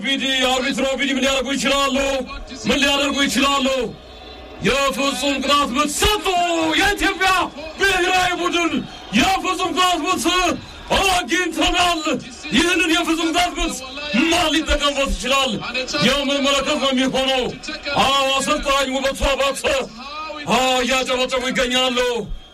ኦቢዲ አርቢትር ኦቢዲ ምን ሊያደርጉ ይችላሉ? ምን ሊያደርጉ ይችላሉ? የፍጹም ቅጣት ምት ሰጡ። የኢትዮጵያ ብሔራዊ ቡድን የፍጹም ቅጣት ምት አግኝተናል። ይህንን የፍጹም ቅጣት ምት ማን ሊጠቀምበት ይችላል? የምንመለከት ነው የሚሆነው። አዎ አሰልጣኝ ውበቱ አባተ እያጨበጨቡ ይገኛሉ።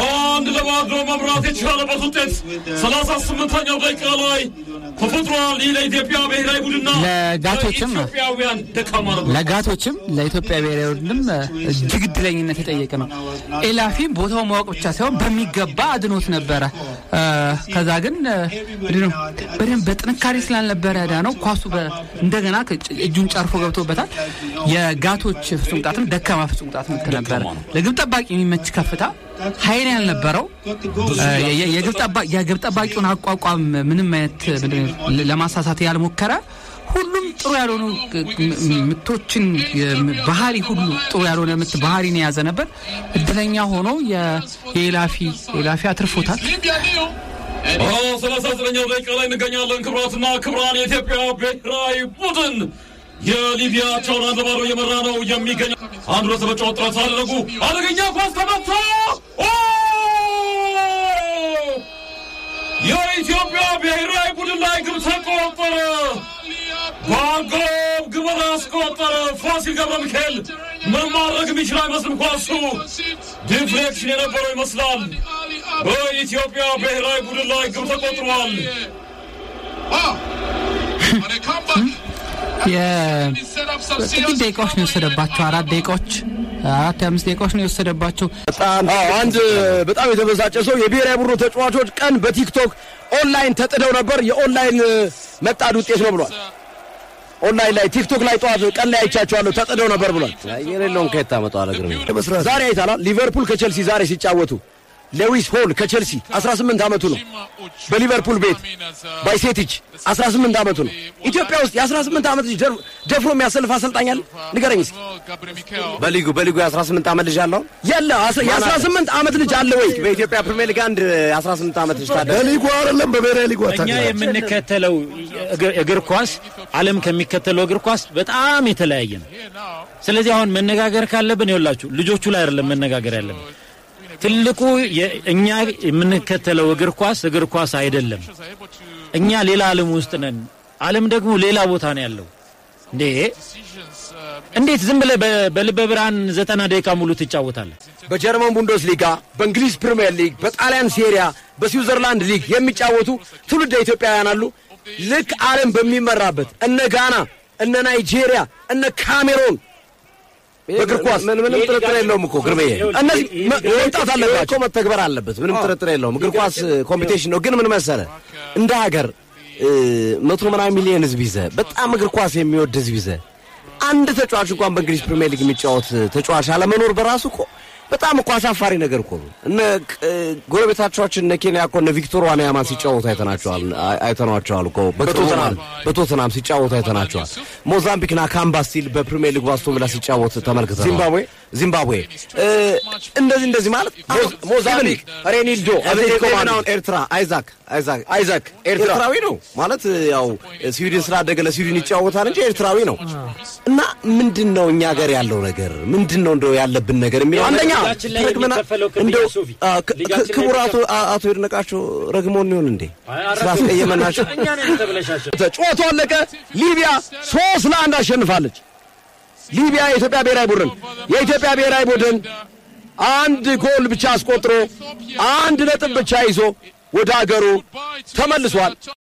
አንድ ለባዶ መምራት የቻለበት ውጤት ሰላሳ ስምንተኛው ደቂቃ ላይ ተፈጥሯል። ይህ ለኢትዮጵያ ብሔራዊ ቡድንና ለጋቶችም ለጋቶችም ለኢትዮጵያ ብሔራዊ ቡድንም እጅግ እድለኝነት የጠየቀ ነው። ኤላፊም ቦታው ማወቅ ብቻ ሳይሆን በሚገባ አድኖት ነበረ። ከዛ ግን በደንብ በጥንካሬ ስላልነበረ ያዳ ነው ኳሱ እንደገና እጁን ጨርፎ ገብቶበታል። የጋቶች ፍጹም ቅጣትም ደካማ ፍጹም ቅጣት ምት ነበረ። ለግብ ጠባቂ የሚመች ከፍታ ኃይል ያልነበረው የግብ ጠባ- የግብ ጠባቂውን አቋቋም ምንም አይነት ለማሳሳት ያልሞከረ ሁሉም ጥሩ ያልሆኑ ምቶችን ባህሪ ሁሉ ጥሩ ያልሆነ ምት ባህሪን የያዘ ነበር። እድለኛ ሆኖ የ- የኤላፊ ኤላፊ አትርፎታል። ሰላሳ ዘጠነኛው ደቂቃ ላይ እንገኛለን። ክብራትና ክብራን የኢትዮጵያ ብሔራዊ ቡድን የሊቢያቸውን አንድ ለባዶ እየመራ ነው የሚገኘው። አንድ ሁለት ለመጫወት ጥረት አደረጉ። አደገኛ ኳስ ተመታ።! የኢትዮጵያ ብሔራዊ ቡድን ላይ ግብ ተቆጠረ። ባጎብ ግብር አስቆጠረ። ፋሲል ገብረ ሚካኤል ምን ማድረግ የሚችል አይመስልም። ኳሱ deflection የነበረው ይመስላል። በኢትዮጵያ ብሔራዊ ቡድን ላይ ግብ ተቆጥሯል። የጥቂት ደቂቃዎች ነው የወሰደባቸው። አራት ደቂቃዎች አራት የአምስት ደቂቃዎች ነው የወሰደባቸው። አዎ፣ አንድ በጣም የተበሳጨ ሰው የብሔራዊ ቡድኑ ተጫዋቾች ቀን በቲክቶክ ኦንላይን ተጥደው ነበር። የኦንላይን መጣድ ውጤት ነው ብሏል። ኦንላይን ላይ ቲክቶክ ላይ ጠዋት ቀን ላይ አይቻቸዋለሁ ተጥደው ነበር ብሏል። የሌለውን ከየት ታመጣዋለህ? ዛሬ አይታላል። ሊቨርፑል ከቼልሲ ዛሬ ሲጫወቱ ሌዊስ ሆል ከቼልሲ 18 ዓመቱ ነው። በሊቨርፑል ቤት ባይሴቲች 18 ዓመቱ ነው። ኢትዮጵያ ውስጥ የ18 ዓመት ልጅ ደፍሮ የሚያሰልፍ አሰልጣኝ አለ? ንገረኝ እስኪ። በሊጉ በሊጉ የ18 ዓመት ልጅ አለው የለ አስ- የ18 ዓመት ልጅ አለ ወይ? በኢትዮጵያ ፕሪሚየር ሊግ አንድ 18 ዓመት ልጅ ታዲያ በሊጉ አይደለም በብሔራዊ ሊጉ እኛ የምንከተለው እግር- እግር ኳስ ዓለም ከሚከተለው እግር ኳስ በጣም የተለያየ ነው። ስለዚህ አሁን መነጋገር ካለብን ይኸውላችሁ ልጆቹ ላይ አይደለም መነጋገር ያለብን። ትልቁ እኛ የምንከተለው እግር ኳስ እግር ኳስ አይደለም። እኛ ሌላ ዓለም ውስጥ ነን። ዓለም ደግሞ ሌላ ቦታ ነው ያለው። እንዴ እንዴት ዝም ብለህ በልበ ብርሃን ዘጠና ደቂቃ ሙሉ ትጫወታለህ? በጀርመን ቡንደስሊጋ፣ በእንግሊዝ ፕሪሚየር ሊግ፣ በጣሊያን ሴሪያ፣ በስዊዘርላንድ ሊግ የሚጫወቱ ትውልደ ኢትዮጵያውያን አሉ። ልክ ዓለም በሚመራበት እነ ጋና፣ እነ ናይጄሪያ፣ እነ ካሜሮን በእግር ኳስ ምን- ምንም ጥርጥር የለውም እኮ ግርሜ እነዚህ መ- መምጣት እኮ አለባቸው። መተግበር አለበት። ምንም ጥርጥር የለውም። እግር ኳስ competition ነው። ግን ምን መሰለ እንደ ሀገር መቶ ምናምን ሚሊዮን ህዝብ ይዘህ በጣም እግር ኳስ የሚወድ ህዝብ ይዘህ አንድ ተጫዋች እንኳን በእንግሊዝ ፕሪሚየር ሊግ የሚጫወት ተጫዋች አለመኖር በራሱ እኮ በጣም እኮ አሳፋሪ ነገር እኮ ነው። እነ ጎረቤታቸዋችን እነ ኬንያ እኮ እነ ቪክቶር ዋንያማን ሲጫወቱ አይተናቸዋል አይ- አይተናቸዋል እኮ በቶተናም በቶተናም ሲጫወቱ አይተናቸዋል። ሞዛምቢክ ናካምባ ስቲል በፕሪሚየር ሊግ አስቶን ቪላ ሲጫወት ተመልክተናል። ዚምባብዌ ዚምባብዌ እንደዚህ እንደዚህ ማለት ሞዛምቢክ፣ ሬኒልዶ፣ ኤርትራ አይዛክ አይዛክ አይዛክ ኤርትራ ኤርትራዊ ነው ማለት ያው ስዊድን ስላደገ ለስዊድን ይጫወታል እንጂ ኤርትራዊ ነው። እና ምንድን ነው እኛ ሀገር ያለው ነገር ምንድን ነው እንደው ያለብን ነገር የሚለው አንደኛ ክቡር አቶ ይድነቃቸው ረግሞን ይሆን እንዴ ስላስቀየመናቸው ጨዋታው አለቀ። ሊቢያ ሶስት ለአንድ አሸንፋለች። ሊቢያ የኢትዮጵያ ብሔራዊ ቡድን የኢትዮጵያ ብሔራዊ ቡድን አንድ ጎል ብቻ አስቆጥሮ አንድ ነጥብ ብቻ ይዞ ወደ አገሩ ተመልሷል።